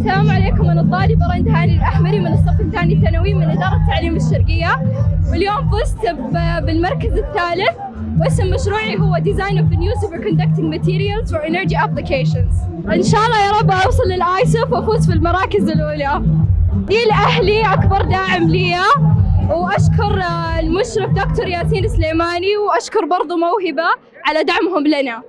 السلام عليكم. أنا الطالبة رند هاني الأحمري من الصف الثاني ثانوي من إدارة التعليم الشرقية. واليوم فزت بالمركز الثالث. واسم مشروعي هو Design of New Conducting Materials for Energy Applications. إن شاء الله يا رب أوصل لل ISEF وأفوز في المراكز الأولى. دي لأهلي أكبر داعم لي وأشكر آه، المشرف دكتور ياسين سليماني. وأشكر برضو موهبة على دعمهم لنا.